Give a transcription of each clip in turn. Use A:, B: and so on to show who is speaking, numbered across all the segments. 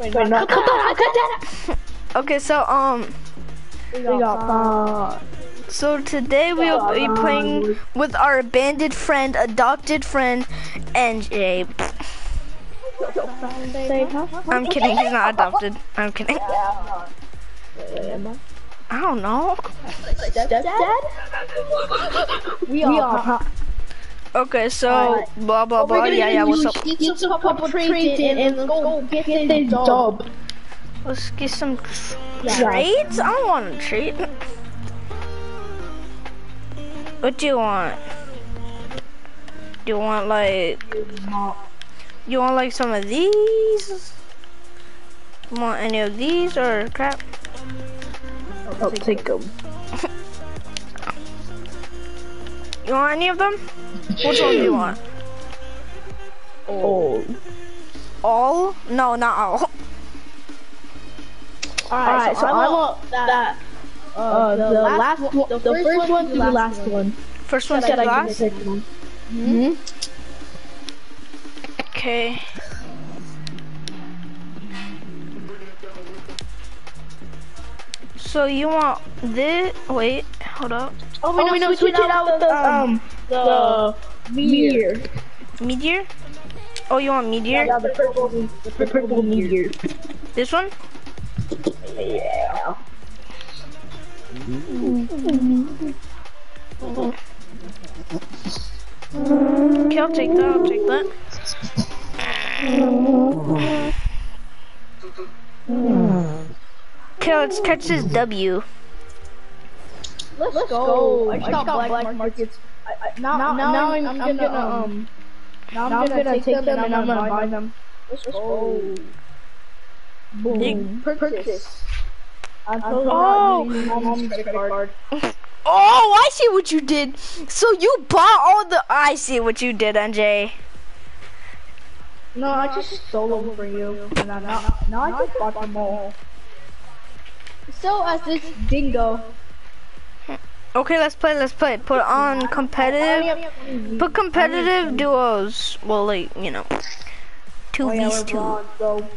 A: Wait, no, cut that out, cut.
B: Okay, so um,
A: We got
B: so today we'll be playing with our abandoned friend, adopted friend, NJ. I'm kidding, he's not adopted. I'm kidding. I don't know.
A: Stepdad? We are. Pro-
B: Okay, so blah blah blah. Yeah, yeah. What's up?
A: Get some couple trades and let's go get this job.
B: Let's get some tr-
A: Yeah.
B: trades. I don't want to trade. What do you want? Do you want like? You want like some of these? You want any of these or crap?
A: I'll take them.
B: You want any of them? Which one do you want?
A: Oh.
B: All? No, not all.
A: Alright, so, I want that. Uh, the, last one, the, first one to the last one.
B: First one to
A: Should
B: the
A: I give
B: last.
A: the second one? Hmm?
B: Okay. So you want this? Wait, hold up.
A: Oh, we know, switch, it out with the, um, the meteor.
B: Meteor? Oh, you want meteor?
A: Yeah, the purple, the purple meteor.
B: This one?
A: Yeah.
B: Okay, I'll take that. I'll take that. Okay, let's catch this W.
A: Let's, go. I just got, black, markets. I, I, now, now, now, I'm, I'm, gonna, um, now I'm, gonna, take them, and I'm gonna buy them. Let's go. Boom. Purchase. I told
B: Oh.
A: her I'm credit card.
B: Oh, I see what you did. So you bought all the. I see what you did, NJ.
A: No, I just stole them for you. And I, now, now I just bought them all. So as this dingo.
B: Okay, let's play. Let's play. Put on competitive. Put competitive duos. Well, like you know, two
A: Oh, yeah,
B: vs
A: we're
B: two.
A: so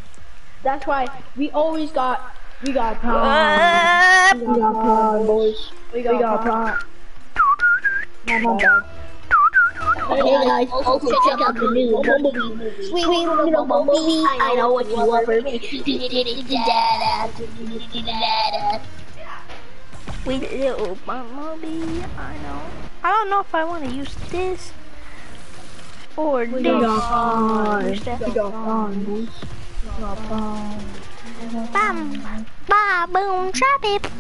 A: that's why we always got we got prom.
B: Uh,
A: we got prom, boys. We got, we got prom. Not my bad.
C: Hey guys, also check out the new Bumblebee movie. Sweet, sweet little Bumblebee. I know what you want from me.
B: Sweet little bumblebee. I know. I don't know if I want to use this or
A: We
B: this.
A: got. We got. We got prom.
B: Bam, ba, boom, trap it.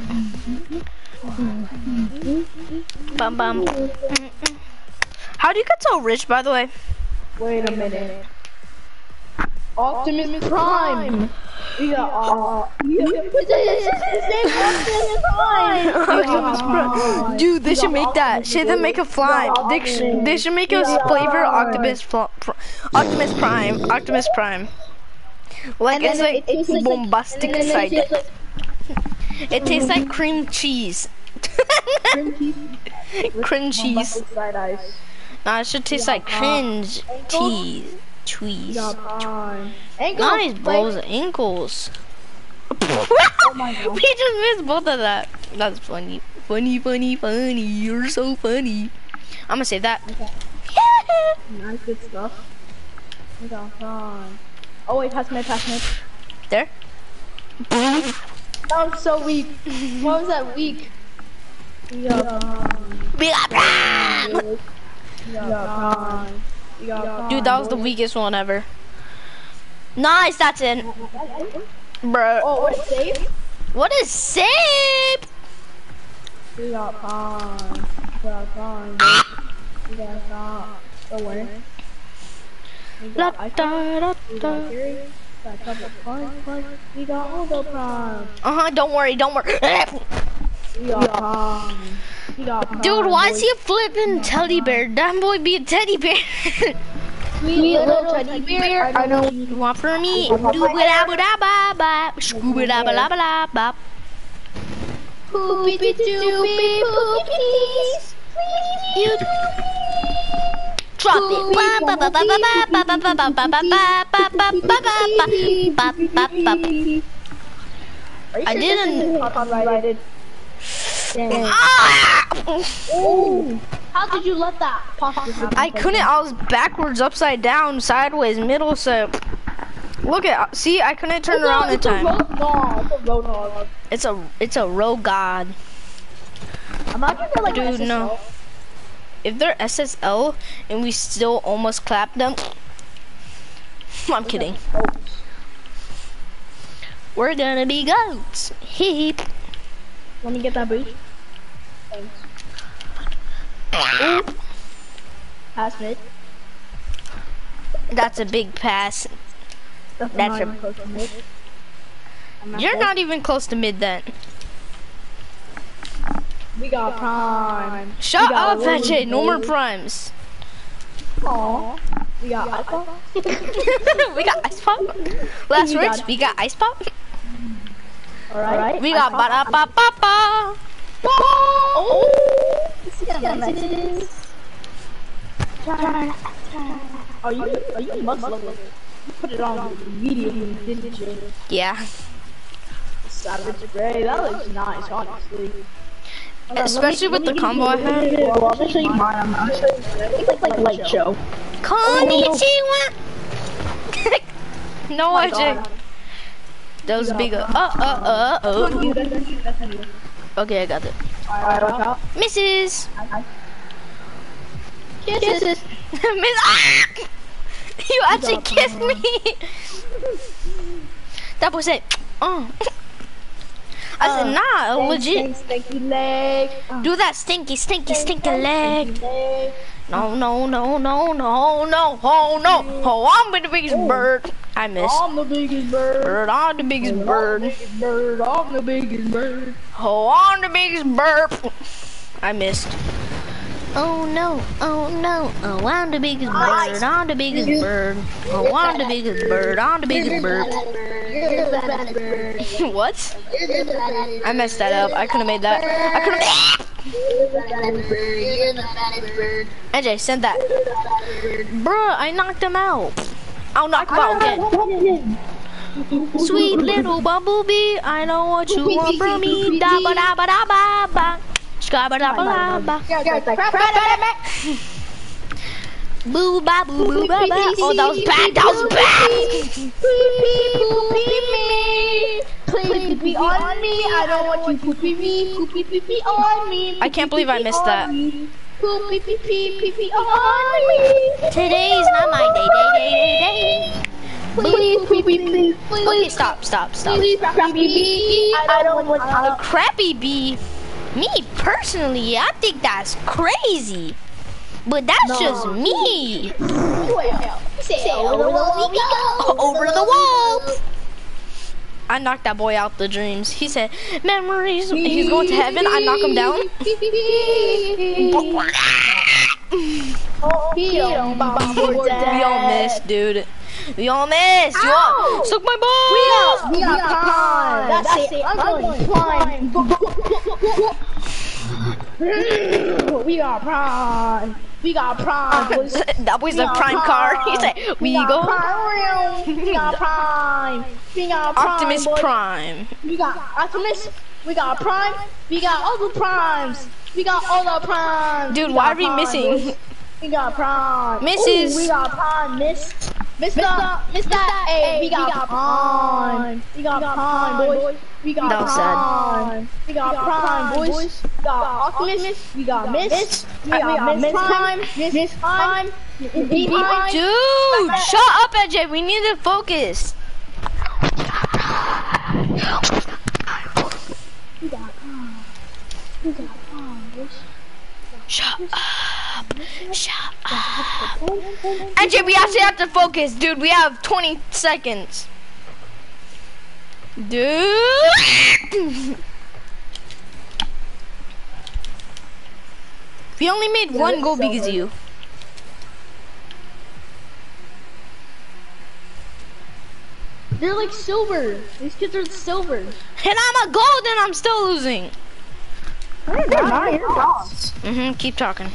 B: Bum, bum. How do you get so rich, by the way?
A: Wait a minute. Optimus Prime. We got uh, we got- his name Optimus Prime.
B: Optimus Prime. Dude, they should make that. Should they make a fly? They, sh- they should make a flavor Pr- Optimus Prime. Optimus Prime. Like it's like bombastic side. It tastes like cream cheese. Cream cheese.
A: Eyes.
B: Nah, it should taste like cringe cheese. Cheese. Nice balls ankles.
A: Oh my god.
B: we just missed both of that. That's funny. Funny, funny, funny. You're so funny. I'm gonna say that.
A: Nice good stuff. Got Prime. Oh wait, pass me, pass me.
B: there.
A: That was so weak. What was that weak? We got Prime.
B: We got Prime!
A: We got Prime. We got Prime.
B: Dude, that was the weakest one ever. Nice, that's in. Bruh.
A: Oh, what save?
B: What is save?
A: We got Prime. We got Prime. We got Prime. Don't worry. We
B: La
A: got
B: da da
A: We
B: da.
A: got Fury. We got Double Prime. Prime. We got Aldo Prime.
B: Uh huh, don't worry, don't worry.
A: We got Prime. We got Prime.
B: Dude, why is he a flipping teddy bear? That boy be a teddy bear.
A: Sweet, Sweet little, little teddy, teddy bear, I know what
B: you want for me. Dooba-da-ba-da-ba-ba, scooba-da-ba-la-ba-la-ba.
A: poopy poopies.
B: Drop it. I didn't.
A: Oh! How did you let that possibly happen?
B: I couldn't. I was backwards, upside down, sideways, middle. So look at. See, I couldn't turn around in
A: it's a
B: time.
A: road, no, it's a road.
B: It's a. It's a row god.
A: Imagine they're like
B: Dude, no. If they're SSL and we still almost clapped them, I'm kidding. We're gonna be goats. Heap.
A: Let me get that boost. Thanks. Pass mid.
B: That's a big pass.
A: That's,
B: That's
A: not
B: a-
A: close to mid. I'm
B: You're
A: close.
B: not even close to mid then.
A: We got prime.
B: Shut
A: got
B: up,
A: one
B: No more primes.
A: Aw. We got alpha.
B: we got ice pop. Last
A: We
B: words,
A: got-
B: we got ice pop.
A: Alright.
B: We got ba da ba ba ba.
A: Oh! Are you are you Muslim? You put it on immediately, didn't you?
B: Yeah.
A: Savage Gray, that looks nice, honestly.
B: Especially with the combo I had.
A: Well, I'm gonna show you mine. I'm gonna show you. It's like, like light show.
B: Konnichiwa. no, AJ.
A: God.
B: That was big. Uh, uh, uh, uh.
A: You, that's on you, that's on you.
B: Okay, I got it.
A: Alright, watch out.
B: Misses.
A: Kisses.
B: Miss. Ah! You actually kissed me. that boy said, oh. I said, nah, legit.
A: Stinky leg.
B: Do that stinky, stinky, stinky leg. No, no, no, no, no, no. Oh, no. Oh, I'm the biggest bird. I missed.
A: I'm the biggest bird.
B: Bird, I'm the biggest
A: I'm the
B: bird.
A: biggest bird. I'm the biggest bird.
B: Oh, I'm the biggest burp. I missed. Oh no, oh no, oh I'm the biggest bird, I'm the biggest bird. Oh I'm the biggest bird, I'm the biggest bird.
C: You're the baddest bird.
B: what?
C: You're the baddest
B: I messed that up. I could have made that. I could have. AJ, send that. Bruh, I knocked him out. I'll knock him out again. Sweet little bumblebee, I know what you want from me. Da ba da ba da ba ba. Ska ba da ba da ba. Boo ba boo boo ba ba. Oh, that was bad. That was bad.
A: Please pee on me. I don't want you poopy me. Poopy pee pee on me.
B: I can't believe I missed that.
A: Poopy pee pee pee pee on me.
B: Today's not my day, day, day, day, day.
A: Please poopy please.
B: Okay, stop, stop, stop.
A: Please crappy bee. I don't want
B: A crappy bee. Me personally, I think that's crazy. But that's just me.
A: Say over the wall we go.
B: Over the wall. I knocked that boy out the dreams. He said, memories. He's going to heaven. I knock him down.
A: We
B: We all missed, dude. We all missed. You all suck my balls.
A: We got prime. That's it. I'm going prime. We got prime. We got prime.
B: that boy's
A: We
B: a
A: got
B: prime car. He said, we
A: got
B: go.
A: Prime. We got prime. We got prime.
B: Optimus. Prime.
A: We got Optimus. We got Prime. We got all the primes. We got all the primes.
B: Dude, why are we
A: Prime,
B: missing?
A: boys. We got Prime.
B: Misses.
A: Ooh, we got Prime. Miss. Mister. Mister. Hey, we got Prime. We got Prime, boys. We got
B: That was sad.
A: Prime. We got Prime, boys. We got Optimus. We got Miss. We got Miss Prime. Miss Prime. B Prime.
B: Dude, shut up, AJ. We need to focus.
A: We got Prime. We got Prime, boys.
B: Shut up. Shut up. AJ, we actually have to focus, dude. We have 20 seconds. Dude. We only made one goal because of you.
A: They're like silver. These kids are silver.
B: And I'm a gold and I'm still losing.
A: They're not your boss.
B: Mm-hmm, keep talking.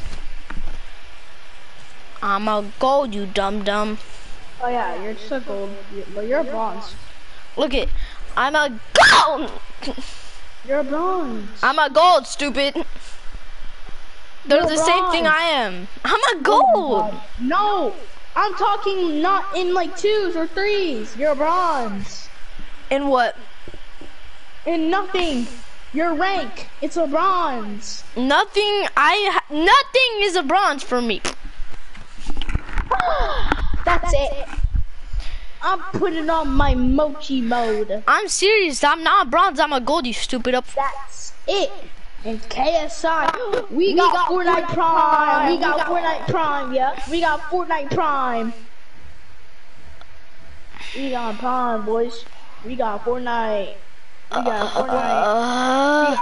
B: I'm a gold, you dumb dumb.
A: Oh yeah, you're just a gold. You're, you're a bronze.
B: Look it. I'm a gold.
A: You're a bronze.
B: I'm a gold, stupid. They're
A: You're
B: the same thing. I am. I'm a
A: Oh
B: gold.
A: No, I'm talking not in like twos or threes. You're a bronze.
B: In what?
A: In nothing. Your rank, it's a bronze.
B: Nothing. I. ha- Nothing is a bronze for me.
A: That's it. I'm putting on my mochi mode.
B: I'm serious. I'm not bronze. I'm a gold. You stupid up.
A: That's it. And KSI, we, got, Fortnite, Prime. We got Fortnite Prime. Yeah, we got Fortnite Prime. We got Prime, boys. We got Fortnite. We got Fortnite.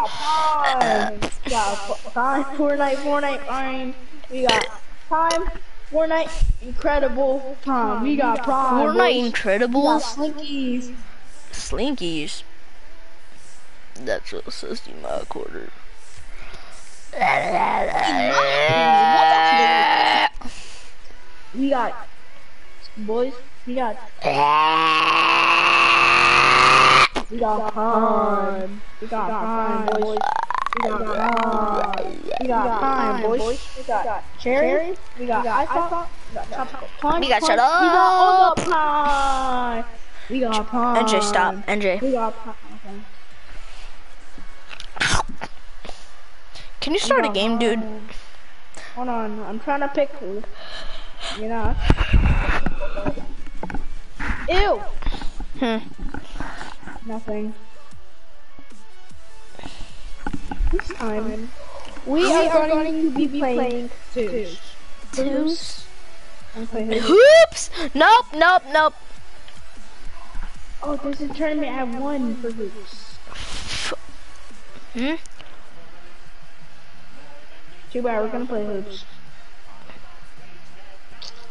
A: We got Prime. We got. Fortnite. Fortnite Prime. We got Prime. Fortnite. Incredible Prime. We got Prime.
B: Fortnite
A: boys. We got
B: Incredibles.
A: Slinkies.
B: Slinkies. That's what says in my quarter.
A: We got boys. We got we got prime. We got prime, boys. We got prime. We got prime, boys. We got cherry. We got iPhone. We got tropical punch.
B: We got shut
A: all the prime. We got prime.
B: NJ, stop. NJ.
A: We got. Okay.
B: Can you start a game, dude?
A: Hold on, I'm trying to pick who. You know. Ew.
B: Hmm.
A: Nothing. This time, we, are, going, to be playing twos.
B: Twos.
A: Play hoops.
B: Nope, nope, nope.
A: Oh, there's a tournament at one for hoops.
B: Hmm?
A: Too bad, we're gonna play hoops.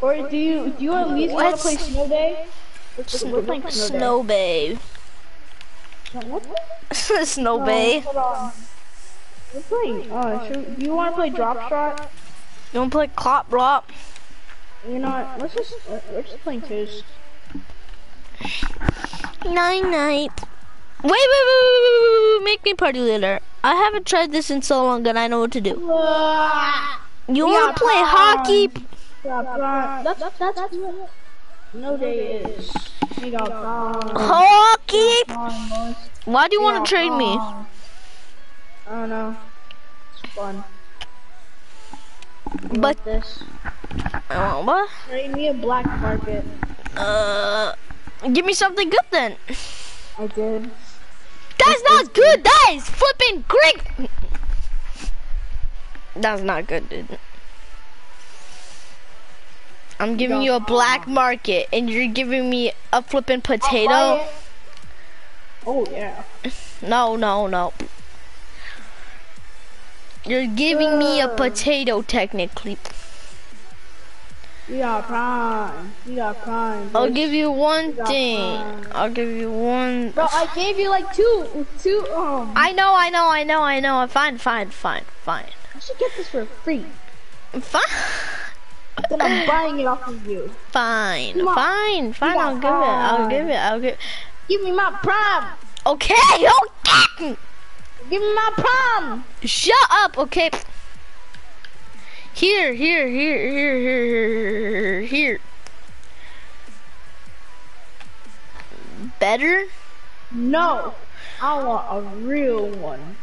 A: Or do you do you at least want to play snow day? We're, playing snow,
B: Snow
A: day. What?
B: Snow
A: Oh,
B: Bay.
A: hold on. We're playing. Uh, should, do you want to play drop shot?
B: You wanna play Clop Drop?
A: You know what? Let's just uh, we're just playing twos.
B: Nine night. Wait, wait, wait, wait, wait, wait, wait, make me party leader. I haven't tried this in so long that I know what to do. You wanna
A: got
B: play hockey?
A: Yeah. That's that's that's what no day is. Got
B: Hockey? Why do you wanna
A: got
B: trade me?
A: I don't know. It's fun. You
B: But-
A: this.
B: Uh, what?
A: Trade me a black market.
B: Uh, give me something good then.
A: I did.
B: That's not good. That is flipping great. That's not good, dude. I'm giving you a black market, and you're giving me a flipping potato.
A: Oh yeah.
B: No, no, no. You're giving me a potato, technically.
A: We got prime. We got prime.
B: I'll give you one thing.
A: fine.
B: I'll give you one.
A: Bro, I gave you like two, two. Um,
B: I know, I know, I know, I know. Fine, fine, fine, fine.
A: I should get this for free.
B: Fine.
A: Then I'm buying it off of you.
B: Fine,
A: on.
B: fine, fine. I'll give it. I'll give it. I'll give.
A: Give me my prime.
B: Okay, okay.
A: Give me my prime.
B: Shut up. Okay. Here, here, here, here, here, here, here. Better.
A: No, I want a real one.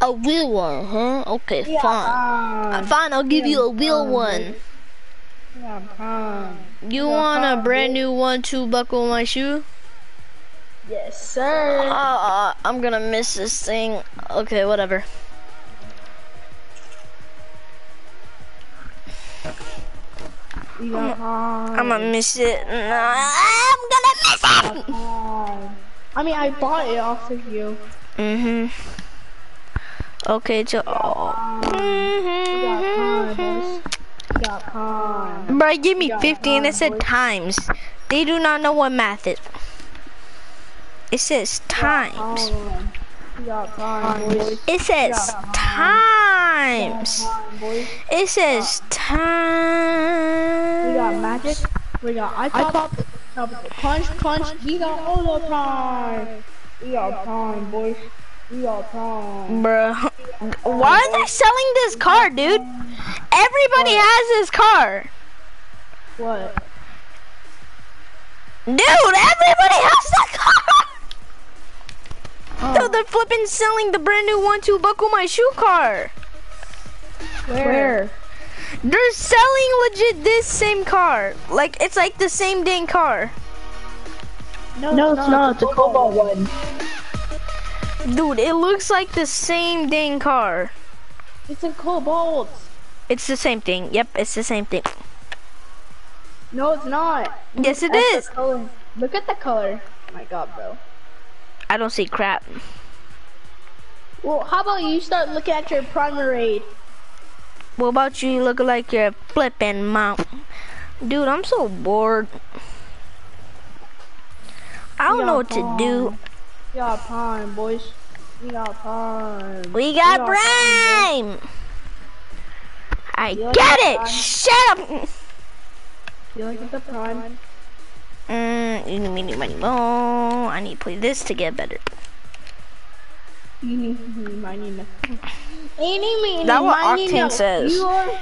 B: A real one, huh? Okay,
A: Yeah,
B: fine.
A: Prime.
B: fine, I'll give you a real
A: prime,
B: one.
A: Yeah, prime.
B: You
A: Yeah,
B: want a brand new one to buckle my shoe?
A: Yes, sir.
B: Uh, I'm gonna miss this thing. Okay, whatever.
A: Got prime.
B: I'm gonna miss it. I'm gonna miss it.
A: I mean, I bought it off of you.
B: Mhm. Okay, so.
A: prime.
B: Bro, give me
A: got
B: 50 and it said times. They do not know what math is. It says times. It says times. It says times.
A: We got
B: time.
A: magic. We got iPop. Punch, punch. We got all the time. We got prime, boys. We got prime.
B: Bruh. Why are they selling this car, dude? Everybody has this car.
A: What?
B: Dude, everybody has the car.
A: Oh.
B: Dude, they're flipping selling the brand new one two buckle my shoe car.
A: Where?
B: They're selling legit this same car. Like it's like the same dang car.
A: No, No, it's not. It's a cobalt one.
B: Dude, it looks like the same dang car.
A: It's a cobalt.
B: It's the same thing. Yep, it's the same thing.
A: No, it's not.
B: Yes, it
A: That's
B: is.
A: Look at the color. Oh my god, bro.
B: I don't see crap.
A: Well, how about you start looking at your primary?
B: What about you? Look like you're flipping mount. Dude, I'm so bored. I don't know what to do.
A: We got prime, boys. We got prime.
B: We got
A: got
B: Prime. I
A: You
B: get
A: the
B: it.
A: Prime?
B: Shut up.
A: You like the prime?
B: Mm, eeny, meeny, money, more. I need to play this to get better.
A: you Mine, Any, meeny,
B: That what
A: miny,
B: Octane
A: no.
B: says.
A: You are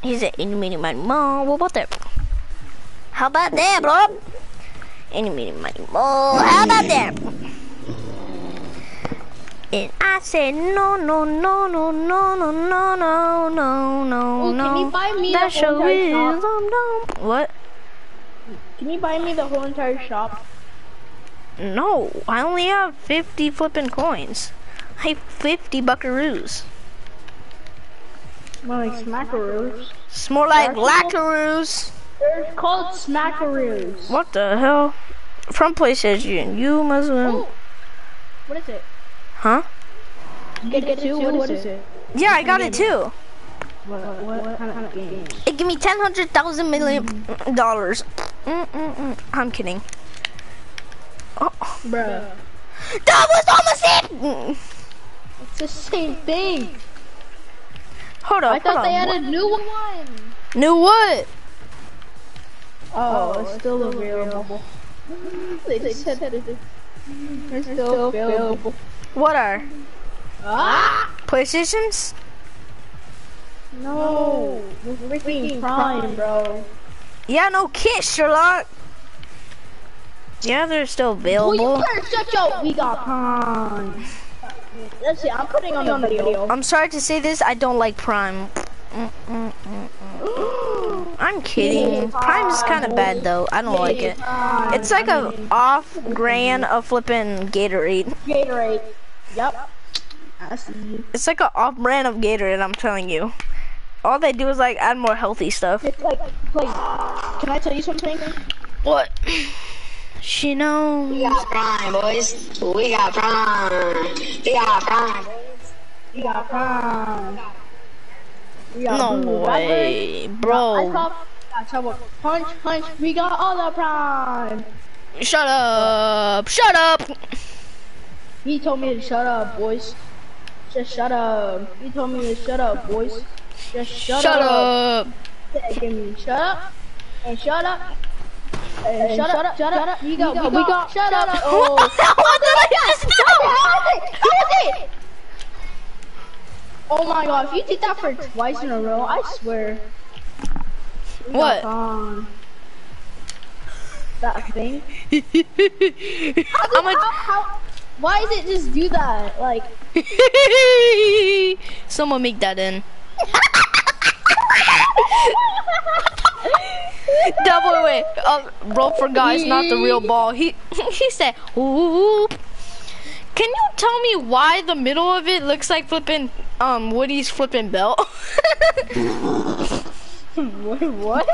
B: He said, eeny, meeny, money, mo. What about that? How about that, bro? Eeny, meeny, money, mo. How about that? And I said, no, no, no, no, no, no, no, no, no, no, no.
A: can you buy me
B: that
A: the whole
B: show
A: entire
B: is
A: shop?
B: um, dumb. What?
A: Can you buy me the whole entire shop?
B: No, I only have 50 flipping coins. I have 50 buckaroos.
A: More like smackaroos.
B: It's more like
A: Actual-
B: lackaroos.
A: They're called smackaroos.
B: What the hell? From PlayStation, you Muslim.
A: Oh, what is it?
B: Huh?
A: Get it too? What is it?
B: Yeah, I got it too.
A: What, what, what kind of game?
B: It give me ten hundred thousand million dollars. Mm -mm -mm. I'm kidding. Oh,
A: Bruh.
B: that was almost it. Mm.
A: It's the same thing.
B: Hold on.
A: I thought they
B: on.
A: had a new one.
B: New what?
A: Oh, it's still available. They said that it's it's still available.
B: What are
A: Ah!
B: PlayStations?
A: No, the freaking prime, bro.
B: Yeah, no kit, Sherlock. Yeah, they're still available.
A: Well, you
B: available.
A: better shut up. We got prime. That's it. I'm putting on the video.
B: I'm sorry to say this, I don't like Prime. Mm, mm, mm. I'm kidding. Prime is kind of bad though. I don't like it. It's like a off brand of flipping Gatorade.
A: Gatorade. Yep. I see.
B: It's like an off brand of Gatorade. I'm telling you. All they do is like add more healthy stuff.
A: It's like, like, can I tell you something?
B: What? She knows.
C: We
B: knows.
C: got prime, boys. We got prime. We got prime. Boys.
A: We got prime. We
B: No way, bro.
A: trouble. Punch, punch. We got all the prime.
B: Shut up. Shut up.
A: He told me to shut up, boys. Just shut up. He told me to shut up, boys. Just shut, up.
B: Shut up.
A: Give me shut up and shut up. And shut, up, shut up, We got, we got, shut up. Oh,
B: what did I just do?
A: Oh my god, if you did that for twice in a row, I swear.
B: What?
A: That thing.
B: I'm a
A: How, how, why does it just do that? Like,
B: Someone make that in. Double wait, uh, roll for guys, not the real ball. He he said, "Ooh." Can you tell me why the middle of it looks like flipping um Woody's flipping belt?
A: what? what?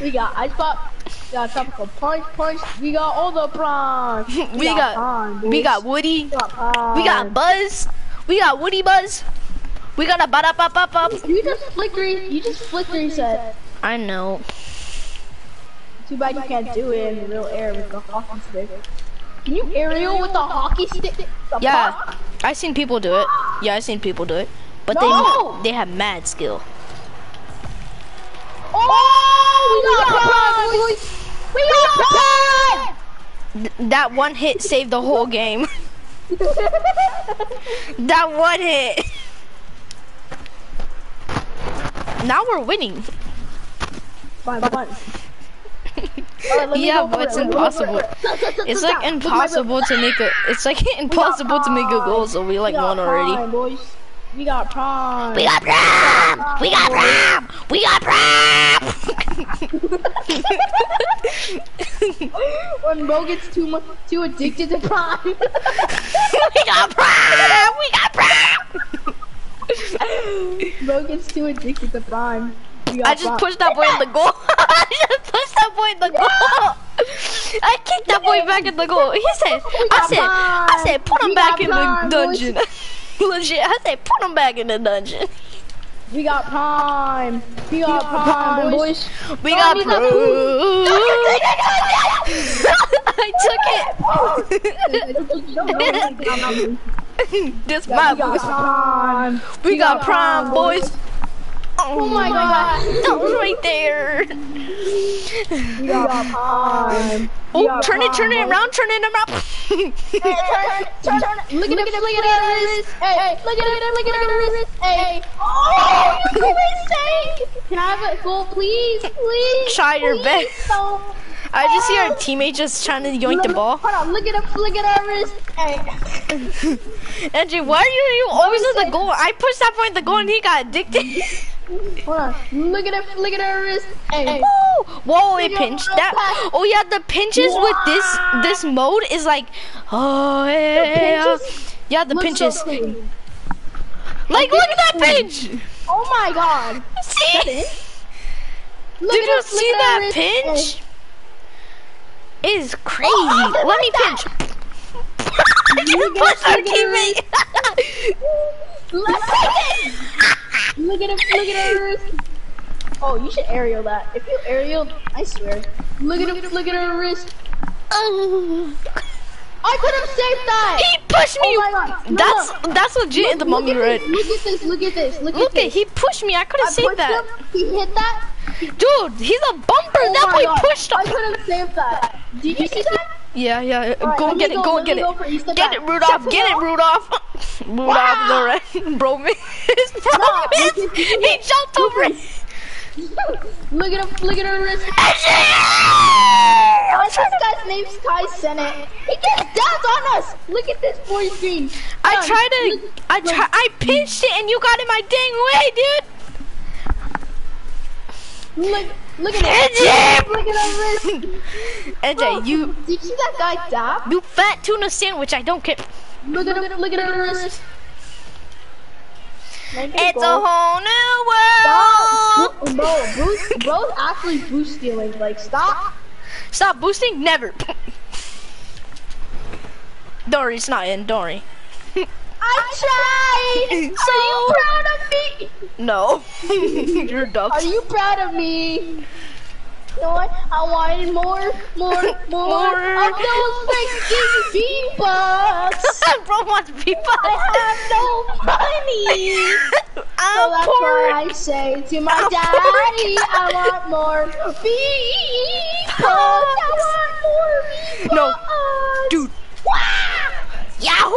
A: We got ice pop. We got tropical punch, punch. We got all the prime.
B: we got
A: prime,
B: we got Woody,
A: We got
B: we got Buzz, we got Woody Buzz, we got a ba da ba ba ba.
A: You just flicker. You just flicker said.
B: I know.
A: Too bad you can't do it in real air with the hockey stick. Can you aerial with the hockey stick? The
B: Yeah,
A: puck?
B: I seen people do it. Yeah, I seen people do it, but
A: No!
B: they they have mad skill.
A: Oh, we got prime, boys. We got prime.
B: Th- that one hit saved the whole game. that one hit. Now we're winning.
A: Fine, fine. Me
B: Yeah, but it's
A: it. Let me go for
B: impossible.
A: Stop, stop, stop,
B: It's like
A: stop. Look at my
B: impossible to make a. It's like impossible to make a goal, so we like
A: We
B: won already.
A: prime, boys. We got prime.
B: We got prom! We got prom! We got prom!
A: when Bro gets too much too addicted to prime.
B: we got prom! We got prom!
A: Bro gets too addicted to prime.
B: I just pushed that boy in the goal. I just pushed that boy in the goal. I kicked that boy back in the goal. He said, I said, I said, put him back in the dungeon. Legit, I said, put him back in the dungeon.
A: We got prime. We got prime, boys.
B: We got proof. I took it. this my
A: We got
B: boost.
A: prime.
B: We got prime, boys. Oh
A: my God.
B: That was right there.
A: We got prime. We
B: Oh,
A: got
B: turn it, turn it around, turn it around.
A: Turn, turn, turn it. Look at it, look at it, wrist. Hey, look at it, look at it, wrist. Hey. Oh, you mistake. Can I have it full, please, please?
B: Try your
A: please
B: best. I just see our teammate just trying to yoink the ball.
A: Hold on, look at him, look at our wrist. Hey.
B: Andrew, why are you, you always at the goal? I pushed that point in the goal and he got addicted.
A: Hold on. Look at her. look at our wrist. Hey.
B: Woo! Whoa, it pinched that.
A: fast.
B: Oh yeah, the pinches with this this mode is like, oh yeah, yeah, the
A: Look so
B: pinches.
A: clean.
B: Like, look at that pinch.
A: Oh my god.
B: See?
A: Look
B: Did you
A: it, look
B: see that pinch? Is crazy.
A: Oh, I
B: Let me
A: like
B: pinch.
A: Look at
B: Push our teammate.
A: Look it. Look at him, look at wrist. Oh, you should aerial that. If you aerial, I swear. Look at him, look at her wrist. Oh. I could have saved that.
B: He pushed me.
A: Oh. No,
B: That's
A: no.
B: that's legit in the
A: Look
B: mummy
A: at
B: red.
A: this, Look at this, look at this, look,
B: Look
A: at this.
B: he pushed me. I could have saved that.
A: him, He hit that.
B: Dude, he's a bumper.
A: Oh
B: that boy
A: God.
B: pushed
A: I could have saved that. Did you see that?
B: Yeah, yeah. Go get it.
A: go-
B: get it.
A: go
B: Get it, Rudolph. Get it. Rudolph. Rudolph the red. Bro missed. Bro missed. He jumped over it.
A: Look at him, look at her wrist.
B: I
A: What's this guy's? Kai Cenat. Eh? He gets down on us. Look at this boy. Done.
B: tried to.
A: Look-
B: I try. I pinched it and you got in my dang way, dude.
A: Look, look at it. Look at her wrist.
B: AJ, you
A: Did you see that guy dab?
B: you fat tuna sandwich. I don't care.
A: Look at him, look at her wrist.
B: It's a whole new world.
A: Stop. Bro, boost, bro's actually boost stealing. Like, stop.
B: Stop boosting. Never. Dory, it's not in. Dory.
A: I tried. Are you proud of me?
B: No. You're dumb.
A: Are you proud of me? You know what? I wanted more, more, more,
B: More.
A: of those freaking V-Bucks.
B: Bro wants people.
A: I have no money. So
B: I'm
A: that's
B: poor.
A: why I say to my
B: I'm
A: daddy, I want more V-Bucks. I want more V-Bucks.
B: No. Dude. Yahoo!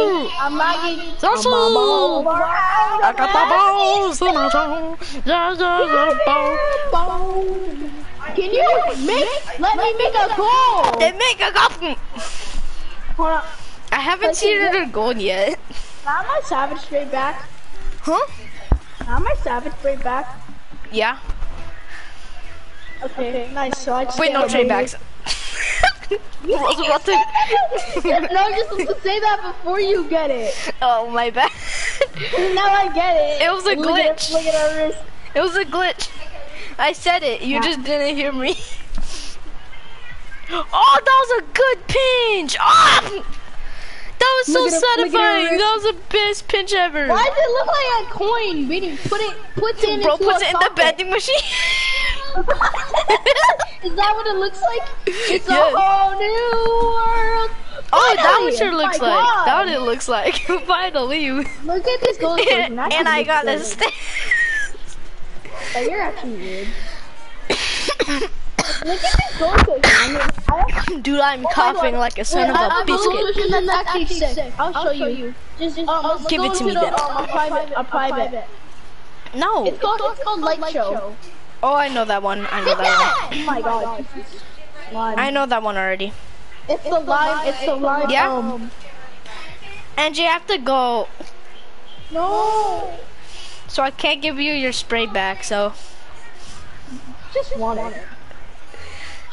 A: I'm I'm lagging.
B: Zasu!
A: I'm all over.
B: I got the balls in my zone. Yeah, yeah, yeah, ball.
A: Can you make? Let me make a goal.
B: They make a goal.
A: Hold on.
B: I haven't seen it in gold yet.
A: Now my savage straight back.
B: Huh?
A: Now my savage straight back.
B: Yeah.
A: Okay, nice. So I just
B: Wait, no trade backs. I was about to.
A: no, you're supposed to say that before you get it.
B: Oh, my bad.
A: Now I get it.
B: It was a
A: Look
B: glitch.
A: it, Look at our wrist.
B: It was a glitch. I said it. You
A: Yeah.
B: just didn't hear me. Oh, that was a good pinch. Oh, that was so
A: Look at it, look at it,
B: satisfying. That was the best pinch ever.
A: Why does it look like a coin? Beating, put it, puts it
B: Bro puts it in the vending machine.
A: Is that what it looks like? It's
B: Yes.
A: a whole new world.
B: Oh, that
A: Finally!
B: what sure
A: Oh
B: looks like.
A: God.
B: That what it looks like. Finally.
A: Look at this gold
B: and, and I got a st-
A: But you're actually weird. Look at this gold cushion. I mean,
B: Dude, I'm coughing like a son
A: Wait,
B: of a biscuit.
A: that's actually sick. I'll show you. Just, just um, let's
B: Give it to me
A: the,
B: then.
A: Um, a private, a private.
B: No.
A: It's called, it's called Light Show.
B: Oh, I know that one. I know that
A: Oh my god.
B: one. I know that one already.
A: It's the lime, it's the lime.
B: Yeah.
A: Um,
B: And you have to go.
A: no.
B: So I can't give you your spray back. So.
A: Just want it.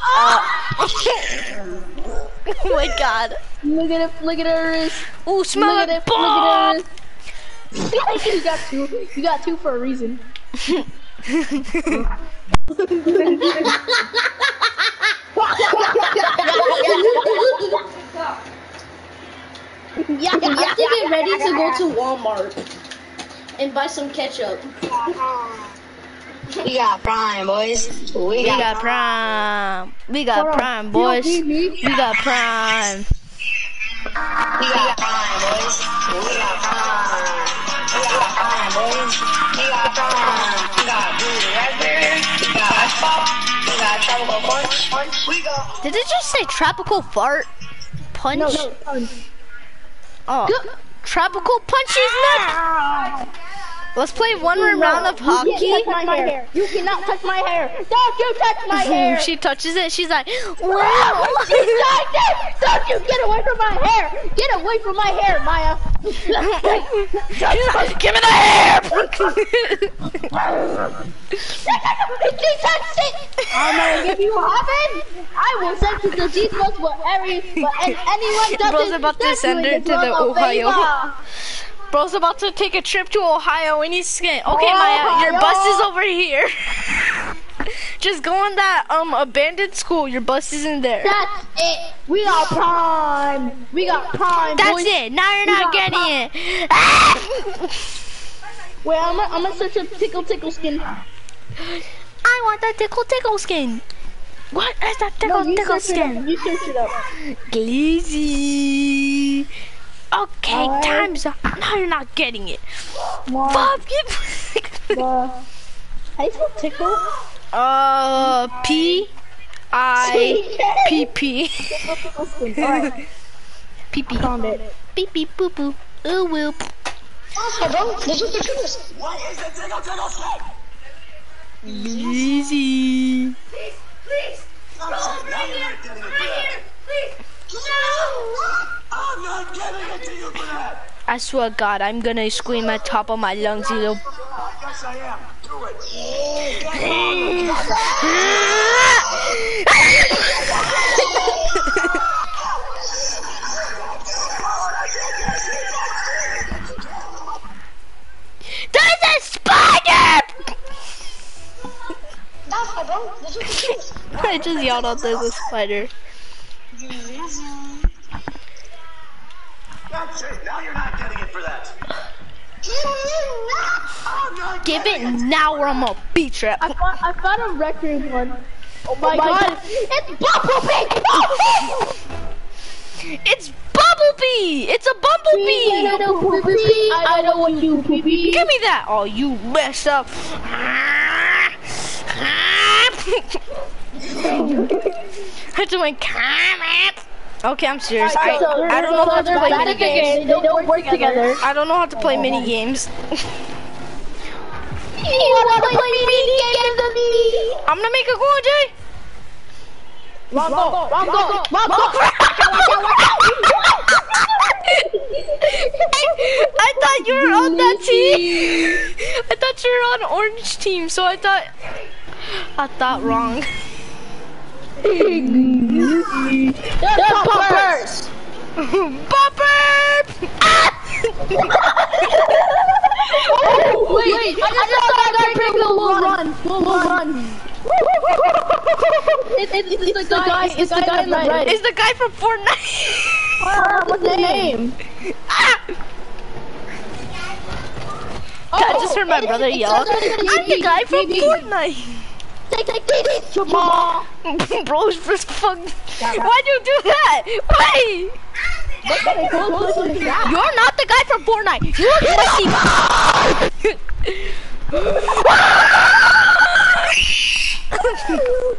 B: oh my god.
A: Look at it, look at her wrist.
B: Ooh, smell
A: Look at
B: it.
A: it, look at her wrist. you got two. You got two for a reason.
C: Yeah, you have to get ready to go to Walmart and buy some ketchup.
D: We got prime, boys. We
B: We
D: got,
B: got prime. We got prime, boys. We got prime.
D: we got prime, boys. We got prime.
B: Did it just say tropical fart? Punch?
A: No, no, no.
B: Oh. Tropical punch is not. Let's play one more round of hockey.
A: can't touch my hair. You cannot touch my hair. Don't you touch my hair.
B: she touches it. She's like, wow.
A: You like that? Don't you get away from my hair. Get away from my hair, Maya.
B: Like, give me the hair.
A: you touched it. I'm gonna give you a heaven. I will send you to Jesus whatever but an- anyone does
B: Bro's about to send her to the Ohio. Bro's about to take a trip to Ohio and he's going, okay, Maya, your bus is over here. Just go in that um abandoned school. Your bus isn't there.
A: That's it. We got prime. We got prime.
B: That's
A: boys.
B: it. Now you're not getting it. Ah!
A: Wait, I'm gonna, I'm gonna search up tickle tickle skin.
B: I want that tickle tickle skin. What is that tickle
A: you
B: tickle
A: it
B: skin?
A: You search it up.
B: Glizzy. Okay,
A: Alright.
B: time's up. Now you're not getting it.
A: One,
B: Bob, you.
A: uh, how do you spell tickle?
B: uh, P I P P
A: Tickle tickle
B: P P
A: found it.
B: beep beep boo boo. Ooh whoop.
D: Hey, bro, this is the truth.
B: Glizzy. I swear God, I'm gonna scream at top of my lungs, you little. There's a spider!
D: That's my bro. This is the truth.
B: I just yelled out there's a spider.
E: That's it. Now you're not getting it for that.
B: Give it now or I'm gonna beat you.
A: I found, I found a record one. Oh my, oh god. It's Bumblebee!
B: It's Bumblebee! It's a Bumblebee!
A: I don't want you, poopy.
B: Give me that! Oh, you messed up. I have to like, Okay, I'm serious. I, I don't know how to play mini games.
A: They don't work together.
B: I don't know how to play mini games.
A: You wanna play mini games with me?
B: I'm gonna make a goal, Jay.
A: Wrong goal, wrong goal, wrong goal.
B: I thought you were on that team. I thought you were on orange team, so I thought I thought wrong.
A: They're poppers.
B: Bumper! Ah!
A: Wait, I just saw that guy break the wall run. Wall run. It's, it's, it's the guy. It's the guy in the red.
B: Is the guy from Fortnite?
A: What's his name?
B: ah! I just heard my brother yell. I'm the guy from Fortnite.
C: Take, take, take, Jamal.
B: Bro, just fuck. Why'd you do that? Why? You're not the guy from Fortnite. You're pussy.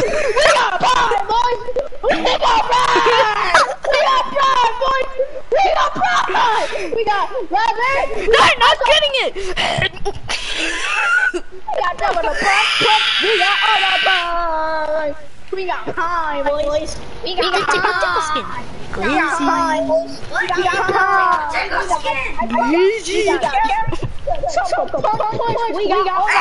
A: We got prime, boys. We got prime. We got prime, boys. We got prime. We got leather.
B: I'm not getting it.
A: We got double the prime. prime. We got all the prime. We got prime, boys. We got prime. We got prime, boys. We got prime.
B: Easy.
A: We got We got all the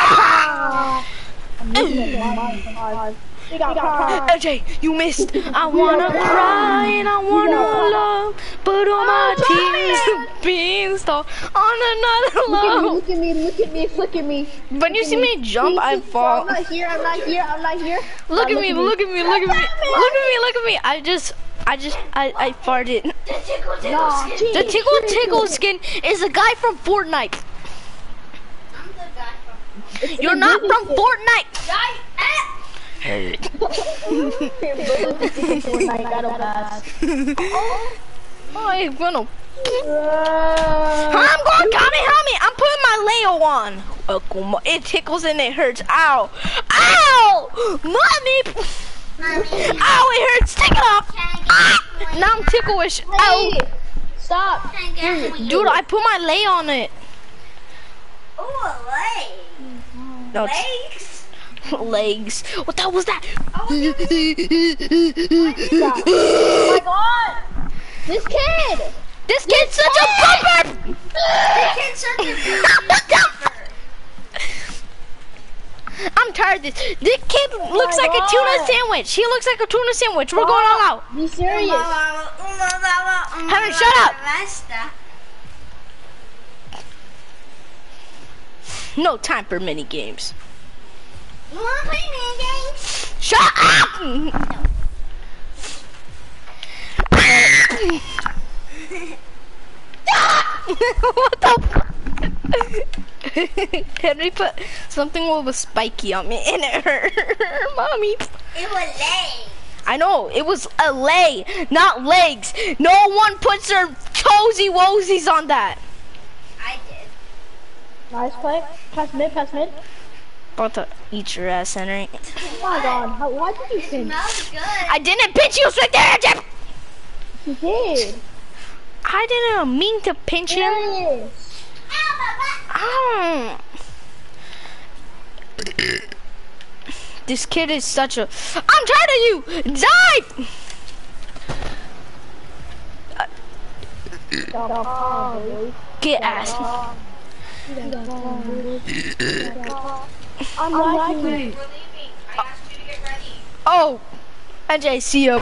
A: prime. Got.
B: LJ, you missed. I wanna cry and I wanna love, but all my tears have been stalled on another love.
A: Look at me, look at me, look at me.
B: When you see me jump, I
A: I'm
B: fall.
A: not here, I'm not here, I'm not here.
B: Look at me, look at me, look at me, look at me, look at me. I just, I just, I, I farted.
A: Nah,
B: The tickle tickle skin is a guy from Fortnite. You're not from Fortnite. Eh?
A: Fortnite got a pass.
B: Oh, I'm gonna. I'm going Kamehame. I'm putting my Leo on. Oh, come on. It tickles and it hurts. Ow. Ow! Mommy! Ow, it hurts. Take it off. Ah! Now I'm ticklish. Ow.
A: Stop.
B: Dude, I put my lay on it.
C: Oh, leg.
B: No,
C: Legs.
B: legs. What the hell was that?
A: Oh my god. This kid.
B: This kid's such a bumper!
C: Kid's such a
B: I'm tired of this. This kid oh looks
A: my
B: like a tuna sandwich. He looks like a tuna sandwich. We're going all out.
A: Be serious.
B: Henry, shut up. No time for mini games.
C: You wanna play mini games?
B: Shut up! what the? f- Henry put something with a spiky on me and it hurt, mommy.
C: It was legs.
B: I know it was a lay, not legs. No one puts their toesy woesies on that.
C: I did.
A: Nice play. Pass mid, pass mid.
B: About to eat your ass, Henry.
A: Oh my god. How, why did you think?
C: Smells good.
B: I didn't pinch you straight there, Jim.
A: You did.
B: I didn't mean to pinch him.
A: Serious.
B: Oh. Um, this kid is such a. I'm tired of you. Die. Get ass.
A: I'm lagging.
C: We're leaving. I asked you to get ready.
B: Oh. NJ, see ya.